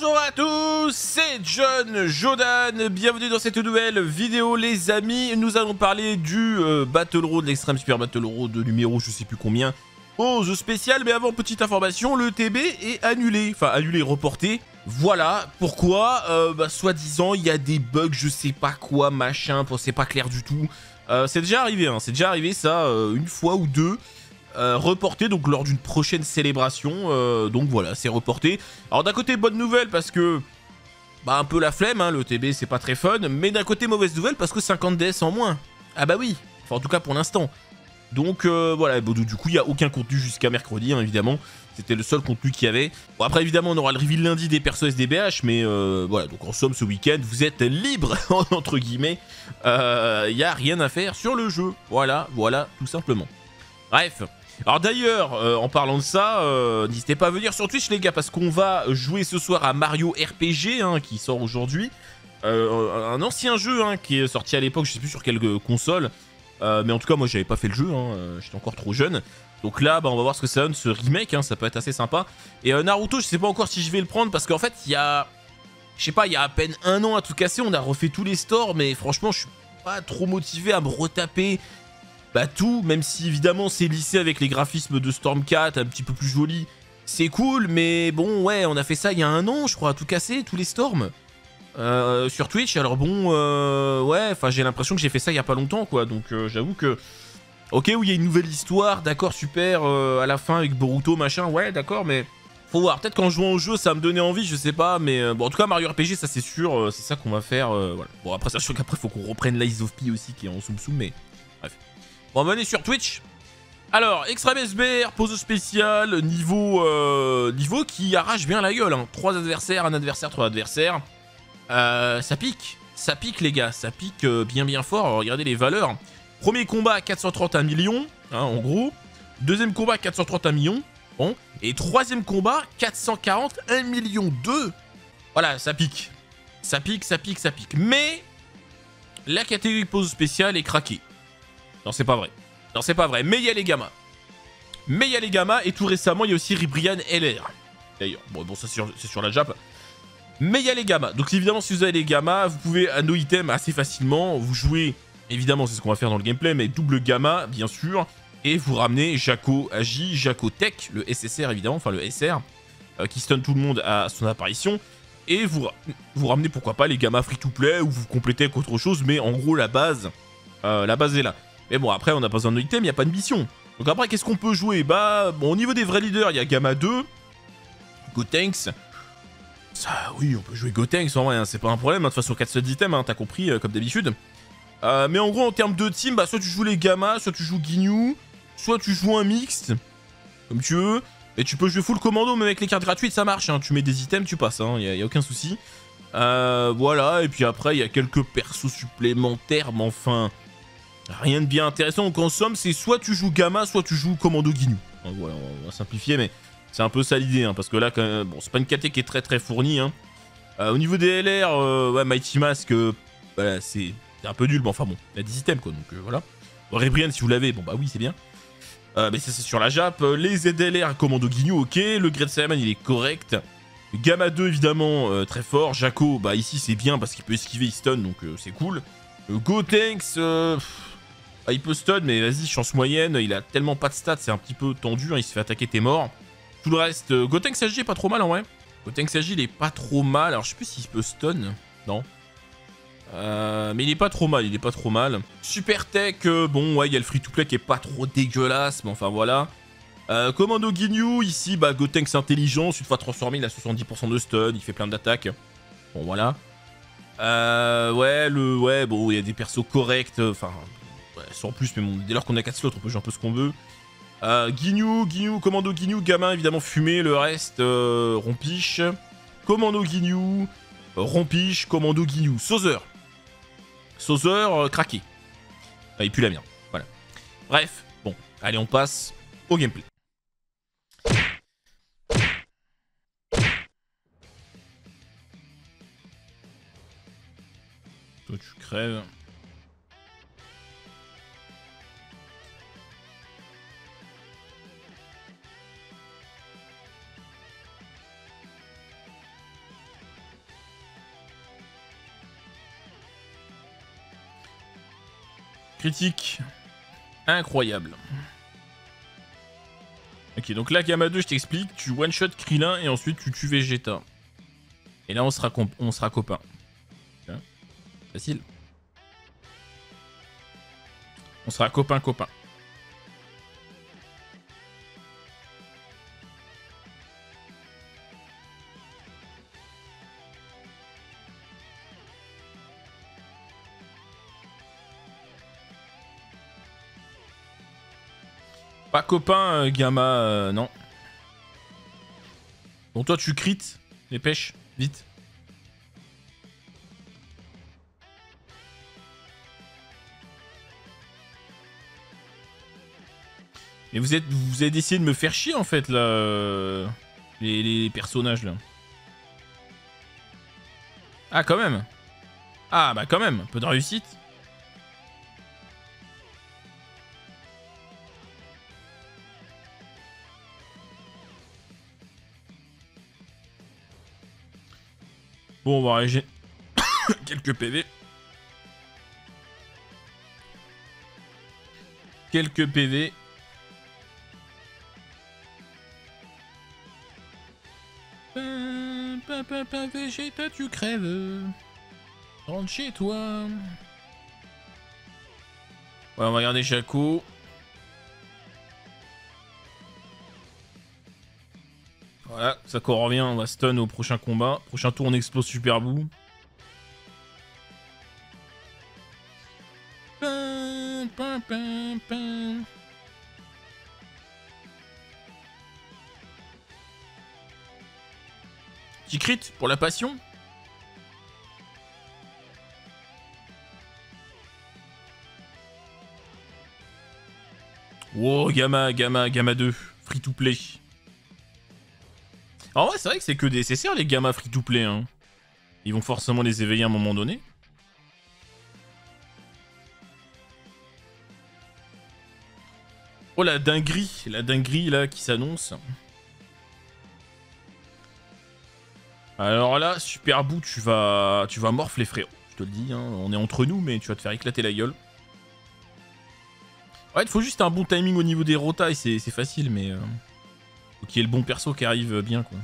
Bonjour à tous, c'est John Jodan, bienvenue dans cette nouvelle vidéo les amis. Nous allons parler du euh, Battle Road, l'Extreme Super Battle Road numéro je sais plus combien, pause spéciale, mais avant petite information, le TB est annulé, enfin annulé, reporté. Voilà, pourquoi euh, bah, Soi-disant, il y a des bugs, je sais pas quoi, machin, c'est pas clair du tout. Euh, c'est déjà arrivé, hein, c'est déjà arrivé ça, une fois ou deux. Euh, reporté donc lors d'une prochaine célébration. Euh, donc voilà, c'est reporté. Alors d'un côté, bonne nouvelle parce que... Bah un peu la flemme, hein, le TB c'est pas très fun. Mais d'un côté, mauvaise nouvelle parce que 50 DS en moins. Ah bah oui, enfin en tout cas pour l'instant. Donc euh, voilà, du coup il n'y a aucun contenu jusqu'à mercredi hein, évidemment. C'était le seul contenu qu'il y avait. Bon après évidemment on aura le reveal lundi des persos SDBH, mais voilà, donc en somme ce week-end vous êtes libre entre guillemets. Il n'y a rien à faire sur le jeu. Voilà, voilà, tout simplement. Bref, alors d'ailleurs, euh, en parlant de ça, euh, n'hésitez pas à venir sur Twitch les gars, parce qu'on va jouer ce soir à Mario RPG, hein, qui sort aujourd'hui. Euh, un ancien jeu hein, qui est sorti à l'époque, je sais plus sur quelle console. mais en tout cas, moi j'avais pas fait le jeu, hein, j'étais encore trop jeune. Donc là, bah, on va voir ce que ça donne, ce remake, ça peut être assez sympa. Et Naruto, je sais pas encore si je vais le prendre, parce qu'en fait, il y a... Je sais pas, il y a à peine un an à tout casser, on a refait tous les stores, mais franchement, je suis pas trop motivé à me retaper bah tout, même si évidemment c'est lissé avec les graphismes de Stormcat, un petit peu plus joli, c'est cool, mais bon, ouais, on a fait ça il y a un an, je crois, à tout casser, tous les Storms. Euh, sur Twitch, alors bon, euh, ouais, enfin j'ai l'impression que j'ai fait ça il y a pas longtemps, quoi, donc euh, j'avoue que... Ok, oui, il y a une nouvelle histoire, d'accord, super, à la fin avec Boruto, machin, ouais, d'accord, mais... Faut voir, peut-être qu'en jouant au jeu, ça me donnait envie, je sais pas, mais bon, en tout cas, Mario RPG, ça c'est sûr, c'est ça qu'on va faire. Bon, après, c'est sûr qu'après, faut qu'on reprenne l'Eyes of P aussi, qui est en soum soum, mais Bon, venez sur Twitch. Alors, Extreme SBR, pose spéciale, niveau, euh, niveau qui arrache bien la gueule. Hein. 3 adversaires, un adversaire, 3 adversaires. Euh, ça pique, ça pique les gars, ça pique euh, bien bien fort. regardez les valeurs. Premier combat, 431 millions, hein, en gros. Deuxième combat, 431 millions. Bon. Et troisième combat, 441 millions 2. Voilà, ça pique. Ça pique, ça pique, ça pique. Mais la catégorie pose spéciale est craquée. Non, c'est pas vrai. Non, c'est pas vrai. Mais il y a les gammas. Mais il y a les gammas. Et tout récemment, il y a aussi Ribrian LR. D'ailleurs, bon, bon ça c'est sur, la Jap. Mais il y a les gammas. Donc évidemment, si vous avez les gammas, vous pouvez à nos items assez facilement. Vous jouez, évidemment, c'est ce qu'on va faire dans le gameplay, mais double gamma, bien sûr. Et vous ramenez Jaco Agi, Jaco Tech, le SSR évidemment, enfin le SR, euh, qui stun tout le monde à son apparition. Et vous, ramenez pourquoi pas les gammas free-to-play ou vous complétez avec autre chose, mais en gros la base, euh, la base est là. Mais bon, après, on n'a pas besoin de item, il n'y a pas de mission. Donc après, qu'est-ce qu'on peut jouer? Bah, bon, au niveau des vrais leaders, il y a Gamma 2, Gotenks. Ça, oui, on peut jouer Gotenks en vrai, hein, c'est pas un problème. Hein, de toute façon, 4 seuls items, hein, t'as compris, euh, comme d'habitude. Euh, mais en gros, en termes de team, bah, soit tu joues les Gamma, soit tu joues Ginyu, soit tu joues un mixte, comme tu veux. Et tu peux jouer full commando, mais avec les cartes gratuites, ça marche. Tu mets des items, tu passes, il n'y a, a, aucun souci. Euh, voilà, et puis après, il y a quelques persos supplémentaires, mais enfin... Rien de bien intéressant. Donc en somme, c'est soit tu joues Gamma, soit tu joues Commando Ginyu. voilà, on va simplifier, mais c'est un peu ça l'idée. Hein, parce que là, quand bon, c'est pas une KT qui est très très fournie. Hein. Euh, au niveau des LR, euh, ouais, Mighty Mask, euh, c'est un peu nul. Mais enfin bon, il y a des items quoi. Donc voilà. Rebrian, si vous l'avez, bon bah oui, c'est bien. mais ça, c'est sur la Jap. Les ZLR, Commando Ginyu, ok. Le Great Saiyaman, il est correct. Gamma 2, évidemment, très fort. Jaco, bah ici, c'est bien parce qu'il peut esquiver, il stun, donc c'est cool. Gotenks, ah, il peut stun, mais vas-y, chance moyenne. Il a tellement pas de stats, c'est un petit peu tendu. Hein, il se fait attaquer, t'es mort. Tout le reste, euh, Gotenks est pas trop mal en vrai. Gotenks il est pas trop mal. Alors, je sais plus s'il peut stun. Non. Euh, mais il est pas trop mal, il est pas trop mal. Super Tech, euh, bon, ouais, il y a le free-to-play qui est pas trop dégueulasse, mais enfin voilà. Commando Ginyu, ici, bah, Gotenks intelligence, une fois transformé, il a 70% de stun, il fait plein d'attaques. Bon, voilà. ouais, le, ouais, bon, il y a des persos corrects, enfin, sans plus, mais bon, dès lors qu'on a 4 slots, on peut jouer un peu ce qu'on veut. Euh, Ginyu, Commando Ginyu, gamin évidemment fumé, le reste euh, rompiche. Commando Ginyu, rompiche, Commando Ginyu, Sauzer. Sauzer euh, craqué. Ah, il pue la merde, voilà. Bref, bon, allez on passe au gameplay. Toi tu crèves. Critique. Incroyable. Ok, donc là, Gamma 2, je t'explique. Tu one-shot Krillin et ensuite tu tues Vegeta. Et là, on sera, on sera copains. Facile. On sera copains-copains. Pas copain, euh, Gamma, euh, non. Bon, toi, tu crites. Les pêches, vite. Mais vous êtes, vous avez décidé de me faire chier en fait là, euh, les, personnages là. Ah quand même. Ah bah quand même, peu de réussite. Bon, on va quelques PV. Quelques PV. Papa Vegeta, tu crèves. Rentre chez toi. Ouais, on va regarder Jaco. Voilà, ça revient, on va stun au prochain combat. Prochain tour, on explose Super Boo. Petit crit pour la passion Wow, Gamma, Gamma, Gamma 2, free to play. En vrai, c'est vrai que c'est que des SSR les Gamma free to play. Hein. Ils vont forcément les éveiller à un moment donné. Oh la dinguerie, la dinguerie là qui s'annonce. Alors là, super bout, tu vas, tu vas morfler frérot. Je te le dis, hein. on est entre nous, mais tu vas te faire éclater la gueule. Ouais, il faut juste un bon timing au niveau des rotas et c'est facile, mais... Euh, faut qu'il y ait le bon perso qui arrive bien, quoi.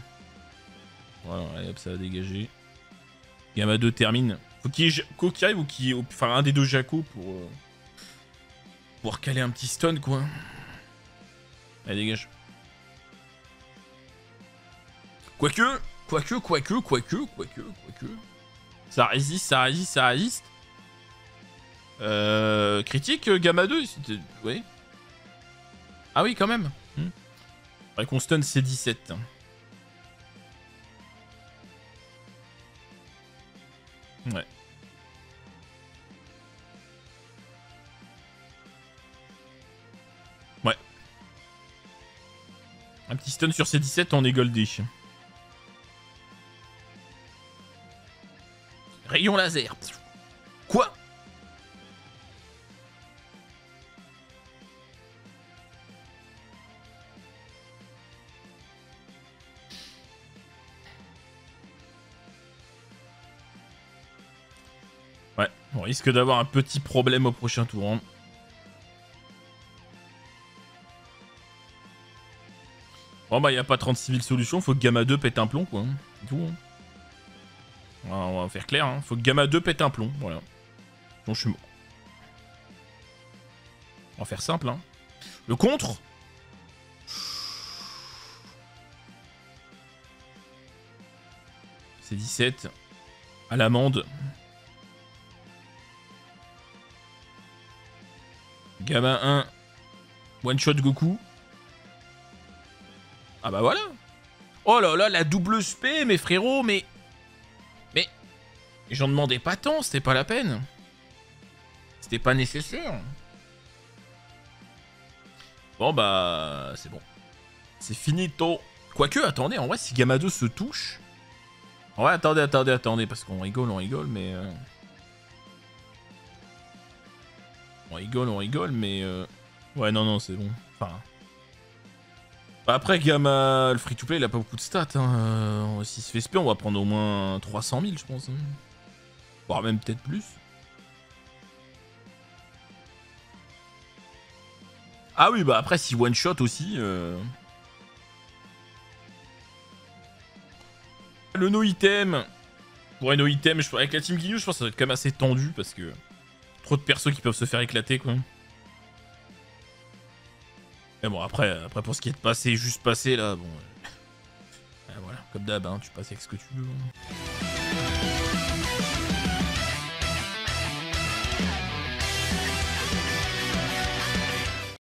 Voilà, hop, ça va dégager. Gamma 2 termine. Faut qu'il y ait qui arrive ou qu'il y ait... Enfin, un des deux Jaco pour... Euh, pour caler un petit stun, quoi. Allez, dégage. Quoique... Quoique, quoique, quoique, quoique, quoique. Ça résiste, ça résiste, ça résiste. Euh, critique, euh, Gamma 2, oui. Ah oui, quand même. Hmm. Faudrait qu'on stun C17. Ouais. Ouais. Un petit stun sur C17, on est goldé. Rayon laser. Quoi risque d'avoir un petit problème au prochain tour. Hein. Bon bah y a pas 36 000 solutions, faut que Gamma 2 pète un plomb quoi. Hein. tout. Hein. On va faire clair, hein. faut que Gamma 2 pète un plomb, voilà. Bon, je suis mort. On va faire simple, hein. Le contre C'est 17. À l'amende. Gamma 1. One shot Goku. Ah bah voilà. Oh là là, la double spé, mes frérots, mais... J'en demandais pas tant, c'était pas la peine. C'était pas nécessaire. Bon bah, c'est bon. C'est finito. Quoique, attendez, en vrai, si Gamma 2 se touche... En vrai, attendez, attendez, attendez, parce qu'on rigole, on rigole, mais... Euh, on rigole, on rigole, mais... Euh, ouais, non, non, c'est bon. Enfin... Après, Gamma, le free-to-play, il a pas beaucoup de stats. Hein. S'il se fait SP, on va prendre au moins 300 000, je pense. Hein voire même peut-être plus. Ah oui, bah après, si one shot aussi. euh. Le no item. Pour un no item, je... avec la team Guillou, je pense que ça va être quand même assez tendu parce que. Trop de persos qui peuvent se faire éclater, quoi. Mais bon, après, après pour ce qui est de passer, juste passer là, bon. euh, euh, voilà, comme d'hab, hein, tu passes avec ce que tu veux. hein.